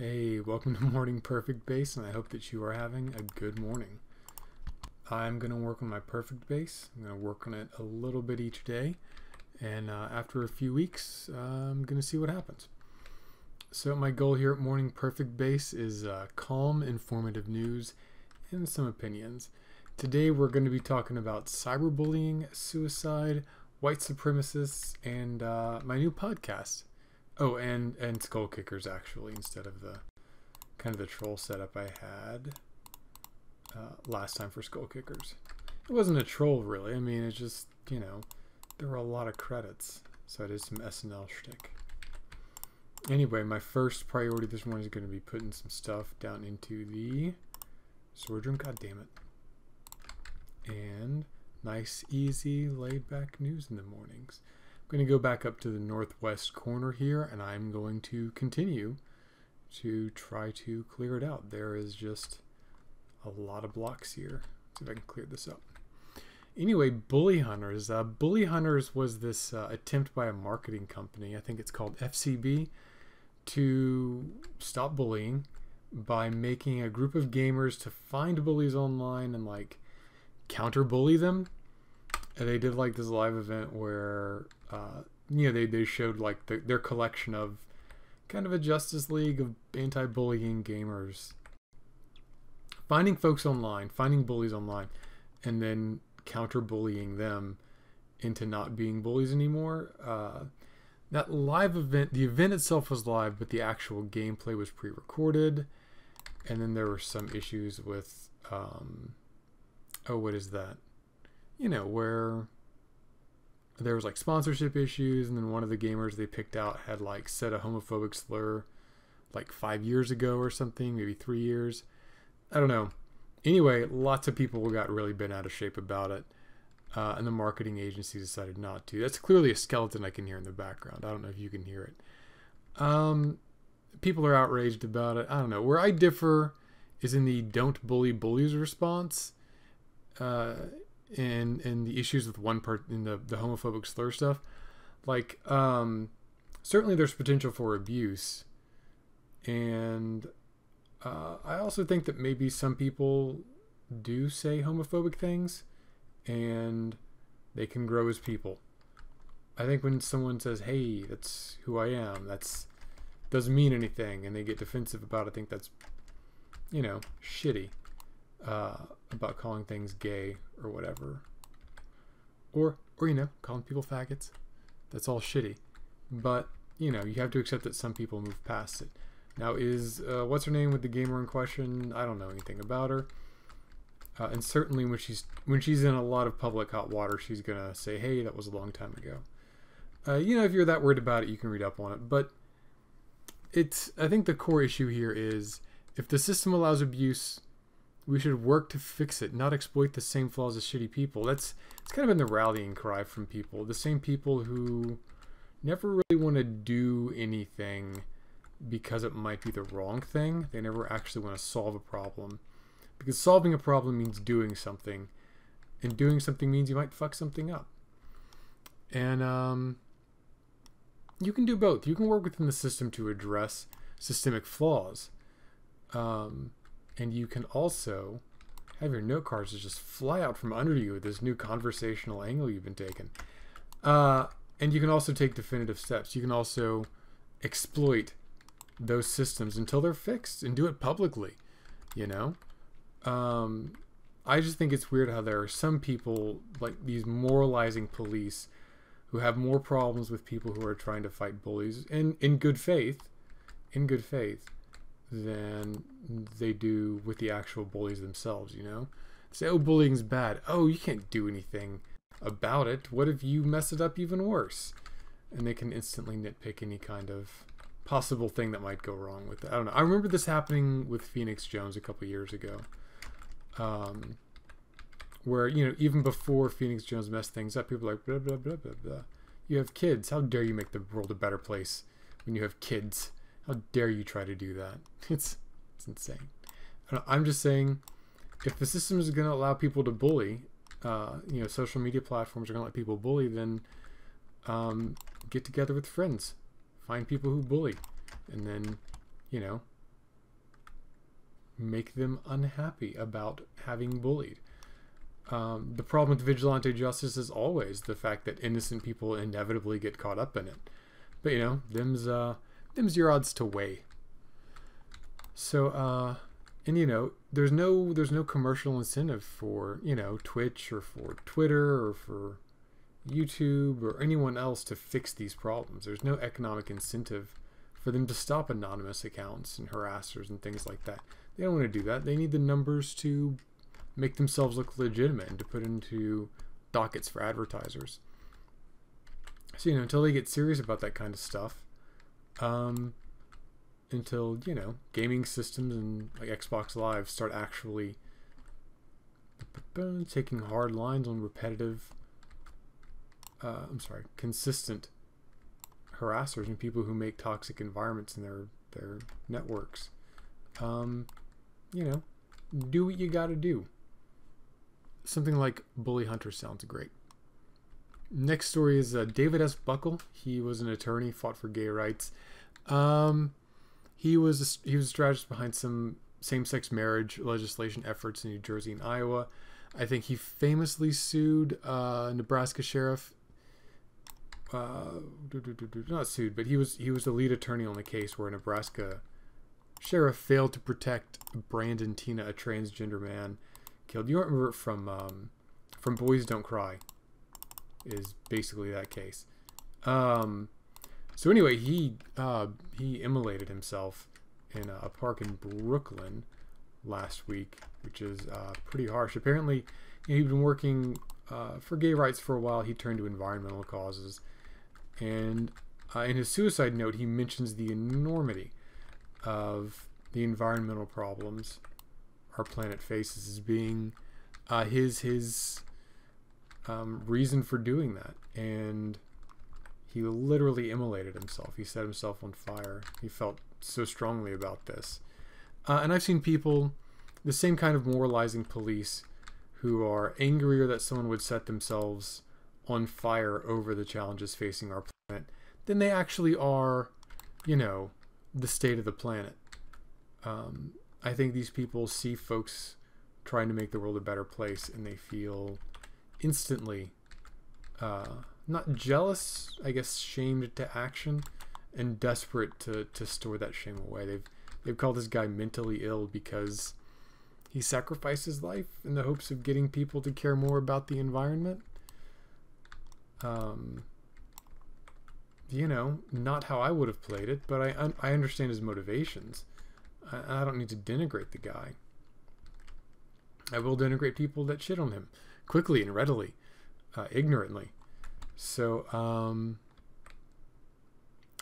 Hey, welcome to Morning Perfect Base, and I hope that you are having a good morning. I'm going to work on my perfect base. I'm going to work on it a little bit each day, and uh, after a few weeks, uh, I'm going to see what happens. So, my goal here at Morning Perfect Base is uh, calm, informative news and some opinions. Today, we're going to be talking about cyberbullying, suicide, white supremacists, and uh, my new podcast. Oh, and and Skullkickers actually instead of the kind of the troll setup I had uh, last time for Skullkickers. It wasn't a troll really. I mean, it's just you know there were a lot of credits, so I did some SNL shtick. Anyway, my first priority this morning is going to be putting some stuff down into the sword room. God damn it! And nice, easy, laid back news in the mornings. I'm going to go back up to the northwest corner here and I'm going to continue to try to clear it out. There is just a lot of blocks here. Let's see if I can clear this up. Anyway, Bully Hunters. Uh, Bully Hunters was this uh, attempt by a marketing company, I think it's called FCB, to stop bullying by making a group of gamers to find bullies online and like counter bully them and they did like this live event where uh, you know they, they showed like the, their collection of kind of a justice league of anti-bullying gamers. Finding folks online finding bullies online and then counter bullying them into not being bullies anymore. Uh, that live event the event itself was live but the actual gameplay was pre-recorded. And then there were some issues with um, oh what is that you know, where there was like sponsorship issues, and then one of the gamers they picked out had like said a homophobic slur like five years ago or something, maybe three years. I don't know. Anyway, lots of people got really bent out of shape about it, uh, and the marketing agency decided not to. That's clearly a skeleton I can hear in the background. I don't know if you can hear it. Um, people are outraged about it. I don't know. Where I differ is in the "don't bully bullies" response. Uh, and and the issues with one part in the the homophobic slur stuff like um certainly there's potential for abuse. And uh, i also think that maybe some people do say homophobic things and they can grow as people. I think when someone says hey that's who i am that's doesn't mean anything and they get defensive about it i think that's you know shitty. Uh, about calling things gay or whatever. Or, or you know, calling people faggots. That's all shitty. But, you know, you have to accept that some people move past it. Now, is, uh, what's her name with the gamer in question? I don't know anything about her. Uh, and certainly when she's when she's in a lot of public hot water, she's gonna say, "Hey, that was a long time ago." Uh, you know, if you're that worried about it, you can read up on it. But it's I think the core issue here is if the system allows abuse, we should work to fix it, not exploit the same flaws as shitty people. That's it's kind of been the rallying cry from people. The same people who never really want to do anything because it might be the wrong thing. They never actually want to solve a problem. Because solving a problem means doing something. And doing something means you might fuck something up. And um, you can do both. You can work within the system to address systemic flaws. Um, and you can also have your note cards just fly out from under you with this new conversational angle you've been taking. Uh, and you can also take definitive steps. You can also exploit those systems until they're fixed and do it publicly, you know? Um, I just think it's weird how there are some people, like these moralizing police, who have more problems with people who are trying to fight bullies in, in good faith, in good faith, than they do with the actual bullies themselves, you know? Say, oh, bullying's bad. Oh, you can't do anything about it. What if you mess it up even worse? And they can instantly nitpick any kind of possible thing that might go wrong with it. I don't know. I remember this happening with Phoenix Jones a couple years ago. Um, where, you know, even before Phoenix Jones messed things up, people are like, blah, blah, blah, blah, blah. You have kids. How dare you make the world a better place when you have kids? How dare you try to do that? It's it's insane. I'm just saying, if the system is going to allow people to bully, uh, you know, social media platforms are going to let people bully, then um, get together with friends, find people who bully, and then, you know, make them unhappy about having bullied. Um, the problem with vigilante justice is always the fact that innocent people inevitably get caught up in it. But you know, them's uh, them's your odds to weigh. So, uh, and you know, there's no there's no commercial incentive for you know Twitch or for Twitter or for YouTube or anyone else to fix these problems. There's no economic incentive for them to stop anonymous accounts and harassers and things like that. They don't want to do that. They need the numbers to make themselves look legitimate and to put into dockets for advertisers. So, you know, until they get serious about that kind of stuff, um, until, you know, gaming systems and like Xbox Live start actually taking hard lines on repetitive, uh, I'm sorry, consistent harassers and people who make toxic environments in their their networks. Um, you know, do what you got to do. Something like Bully Hunter sounds great. Next story is uh, David S. Buckel. He was an attorney, fought for gay rights. Um, he was a, he was a strategist behind some same-sex marriage legislation efforts in New Jersey and Iowa. I think he famously sued uh, Nebraska sheriff uh, not sued, but he was he was the lead attorney on the case where a Nebraska sheriff failed to protect Brandon Teena, a transgender man killed. You remember it from um, from Boys Don't Cry. Is basically that case. Um, so anyway, he uh, he immolated himself in a park in Brooklyn last week, which is uh, pretty harsh. Apparently, you know, he'd been working uh, for gay rights for a while. He turned to environmental causes and uh, in his suicide note, he mentions the enormity of the environmental problems our planet faces as being uh, his his um, reason for doing that, and he literally immolated himself. He set himself on fire. He felt so strongly about this, uh, and I've seen people, the same kind of moralizing police, who are angrier that someone would set themselves on fire over the challenges facing our planet than they actually are, you know, the state of the planet. Um, I think these people see folks trying to make the world a better place and they feel instantly uh, not jealous, I guess shamed to action and desperate to, to store that shame away. They've they've called this guy mentally ill because he sacrificed his life in the hopes of getting people to care more about the environment um, you know, not how I would have played it, but I I understand his motivations. I, I don't need to denigrate the guy. I will denigrate people that shit on him quickly and readily, uh, ignorantly. So um,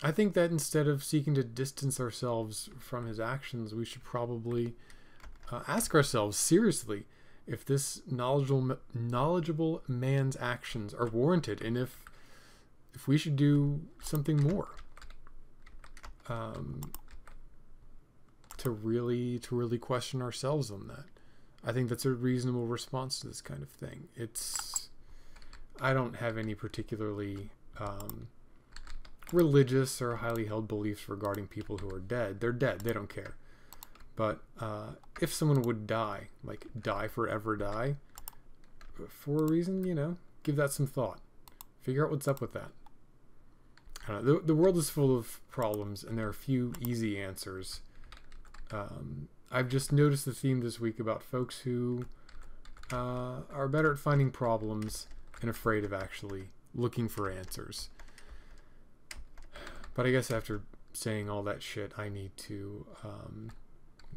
I think that instead of seeking to distance ourselves from his actions, we should probably uh, ask ourselves seriously if this knowledgeable knowledgeable man's actions are warranted and if if we should do something more um, to really to really question ourselves on that i think that's a reasonable response to this kind of thing it's i don't have any particularly um, religious or highly held beliefs regarding people who are dead they're dead they don't care but uh, if someone would die, like die forever, die, for a reason, you know, give that some thought. Figure out what's up with that. The, the world is full of problems, and there are few easy answers. Um, I've just noticed the theme this week about folks who uh, are better at finding problems and afraid of actually looking for answers. But I guess after saying all that shit, I need to um,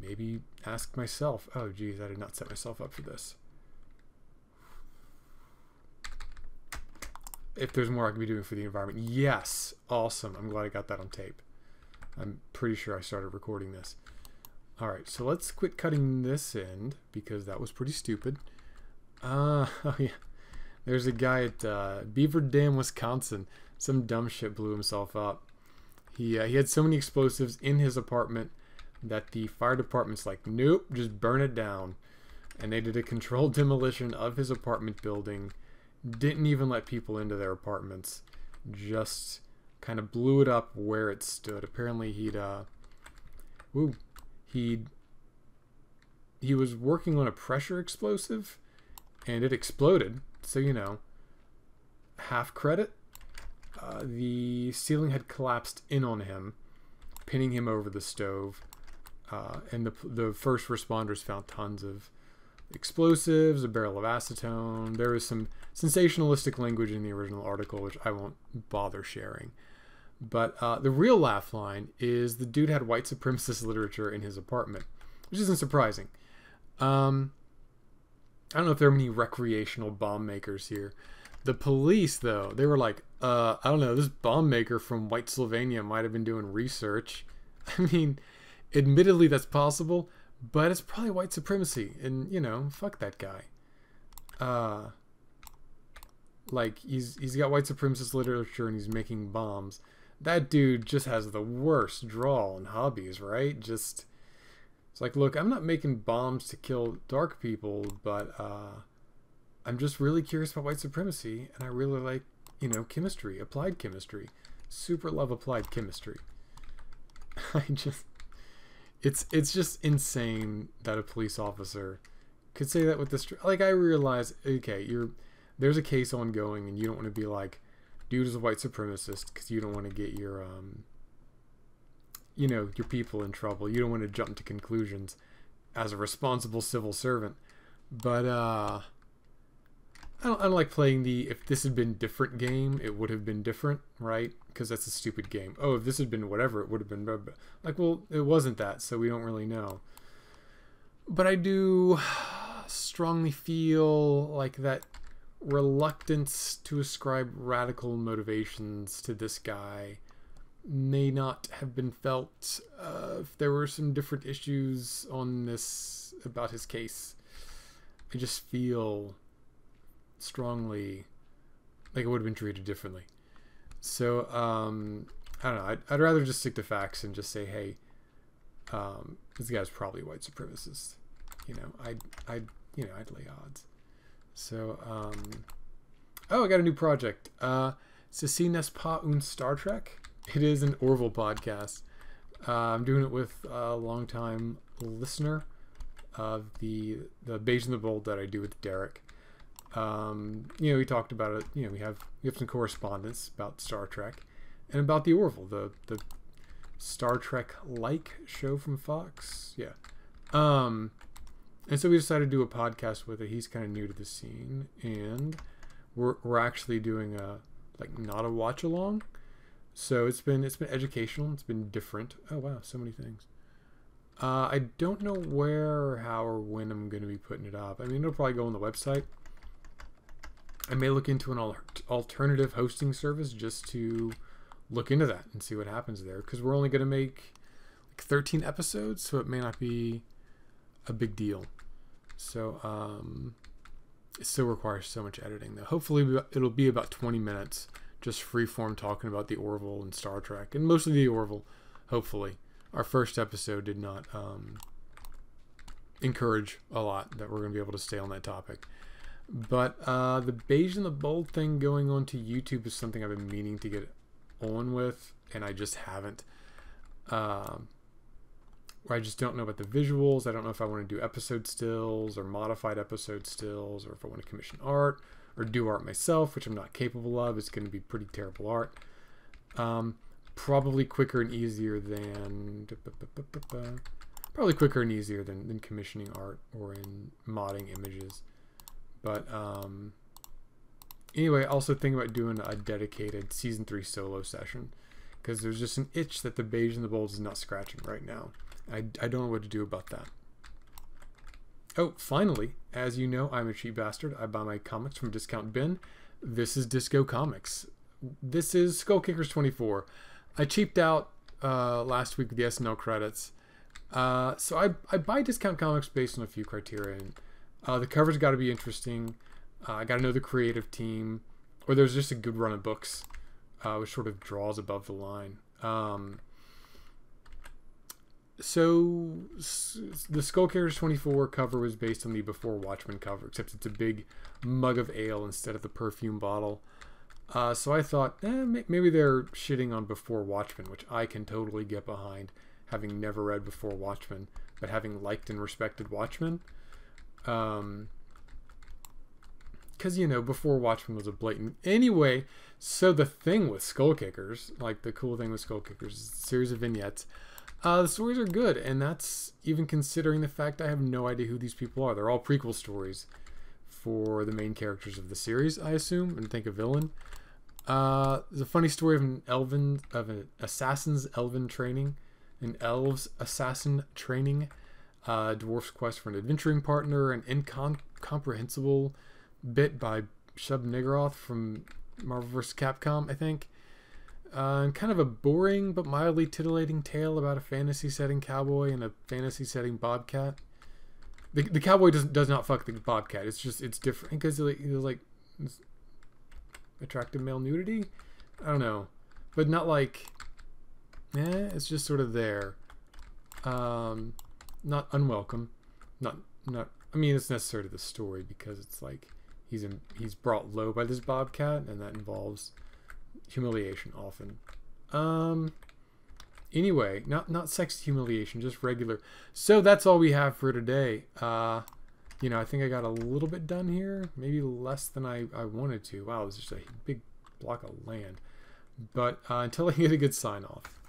maybe ask myself, oh, geez, I did not set myself up for this. If there's more I could be doing for the environment. Yes. Awesome. I'm glad I got that on tape. I'm pretty sure I started recording this. All right, so let's quit cutting this end because that was pretty stupid. Uh, oh yeah. There's a guy at uh, Beaver Dam, Wisconsin. Some dumb shit blew himself up. He, uh, he had so many explosives in his apartment that the fire department's like, nope, just burn it down. And they did a controlled demolition of his apartment building. Didn't even let people into their apartments. Just kind of blew it up where it stood. Apparently he'd uh woo, he'd he was working on a pressure explosive and it exploded. So, you know, half credit. Uh, the ceiling had collapsed in on him, pinning him over the stove. Uh, and the, the first responders found tons of explosives, a barrel of acetone. There was some sensationalistic language in the original article, which I won't bother sharing. But uh, the real laugh line is the dude had white supremacist literature in his apartment, which isn't surprising. Um, I don't know if there are many recreational bomb makers here. The police, though, they were like, uh, I don't know, this bomb maker from White Sylvania might have been doing research. I mean, admittedly, that's possible, but it's probably white supremacy, and you know, fuck that guy. Uh, like he's he's got white supremacist literature and he's making bombs. That dude just has the worst drawl and hobbies, right? Just it's like, look, I'm not making bombs to kill dark people, but uh, I'm just really curious about white supremacy, and I really like, you know, chemistry, applied chemistry. Super love applied chemistry. I just it's it's just insane that a police officer could say that with this like I realize okay, you're there's a case ongoing and you don't want to be like dude is a white supremacist cuz you don't want to get your um you know, your people in trouble. You don't want to jump to conclusions as a responsible civil servant. But uh I don't, I don't like playing the if this had been different game, it would have been different, right? Because that's a stupid game. Oh, if this had been whatever, it would have been like, well, it wasn't that, so we don't really know. But I do strongly feel like that reluctance to ascribe radical motivations to this guy may not have been felt uh, if there were some different issues on this about his case. I just feel strongly like it would have been treated differently. So um, I don't know. I'd, I'd, rather just stick to facts and just say, hey, um, this guy's probably white supremacist. You know, I'd, I'd, you know, I'd lay odds. So, um, oh, I got a new project. Uh, Ceci n'est un Star Trek. It is an Orville podcast. Uh, I'm doing it with a longtime listener of the the Beige and the Bold that I do with Derek. Um, you know, we talked about it. You know, we have we have some correspondence about Star Trek and about the Orville, the the Star Trek like show from Fox. Yeah. Um, and so we decided to do a podcast with it. He's kind of new to the scene, and we're we're actually doing a like not a watch along. So it's been it's been educational. It's been different. Oh wow, so many things. Uh, I don't know where or how or when I'm going to be putting it up. I mean, it'll probably go on the website. I may look into an alternative hosting service just to look into that and see what happens there because we're only going to make like 13 episodes, so it may not be a big deal. So um, it still requires so much editing though. Hopefully, it'll be about 20 minutes, just freeform talking about the Orville and Star Trek, and mostly the Orville. Hopefully, our first episode did not um, encourage a lot that we're going to be able to stay on that topic. But uh, the beige and the bold thing going on to YouTube is something I've been meaning to get on with, and I just haven't. Um, I just don't know about the visuals. I don't know if I want to do episode stills or modified episode stills, or if I want to commission art or do art myself, which I'm not capable of. It's going to be pretty terrible art. Um, probably quicker and easier than probably quicker and easier than, than commissioning art or in modding images. But um, anyway, also think about doing a dedicated season three solo session because there's just an itch that the beige and the bold is not scratching right now. I, I don't know what to do about that. Oh, finally, as you know, I'm a cheap bastard. I buy my comics from Discount Bin. This is Disco Comics. This is Skullkickers 24. I cheaped out uh, last week with the SNL credits. Uh, so I, I buy discount comics based on a few criteria. Uh, the cover's got to be interesting. Uh, I got to know the creative team, or there's just a good run of books, uh, which sort of draws above the line. Um, so the Skullkickers 24 cover was based on the Before Watchmen cover, except it's a big mug of ale instead of the perfume bottle. Uh, so I thought, eh, maybe they're shitting on Before Watchmen, which I can totally get behind. having never read before Watchmen, but having liked and respected Watchmen. Um, because you know before Watchmen was a blatant anyway. So the thing with Skullkickers, like the cool thing with Skullkickers, is a series of vignettes. Uh, the stories are good, and that's even considering the fact I have no idea who these people are. They're all prequel stories for the main characters of the series, I assume, and think a villain. Uh, there's a funny story of an elven of an assassin's elven training, an elves assassin training, uh, dwarf's quest for an adventuring partner, an incomprehensible bit by Shub Niggurath from Marvel vs. Capcom, I think. Uh, kind of a boring but mildly titillating tale about a fantasy setting cowboy and a fantasy setting bobcat. The, the cowboy does does not fuck the bobcat. It's just it's different because like, like attractive male nudity. I don't know, but not like. Eh, it's just sort of there. Um, not unwelcome. Not not. I mean, it's necessary to the story because it's like he's in, he's brought low by this bobcat, and that involves humiliation often. Um. Anyway, not not sex humiliation, just regular. So that's all we have for today. Uh, you know, I think I got a little bit done here, maybe less than I, I wanted to. Wow, this is just a big block of land. But uh, until I get a good sign off.